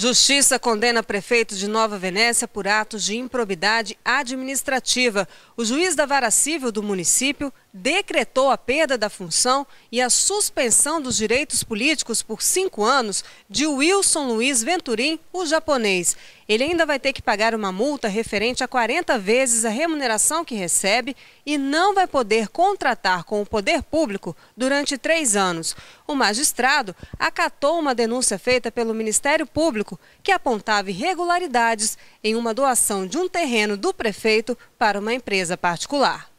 Justiça condena prefeito de Nova Venécia por atos de improbidade administrativa. O juiz da Vara Civil do município decretou a perda da função e a suspensão dos direitos políticos por cinco anos de Wilson Luiz Venturim, o japonês. Ele ainda vai ter que pagar uma multa referente a 40 vezes a remuneração que recebe e não vai poder contratar com o poder público durante três anos. O magistrado acatou uma denúncia feita pelo Ministério Público que apontava irregularidades em uma doação de um terreno do prefeito para uma empresa particular.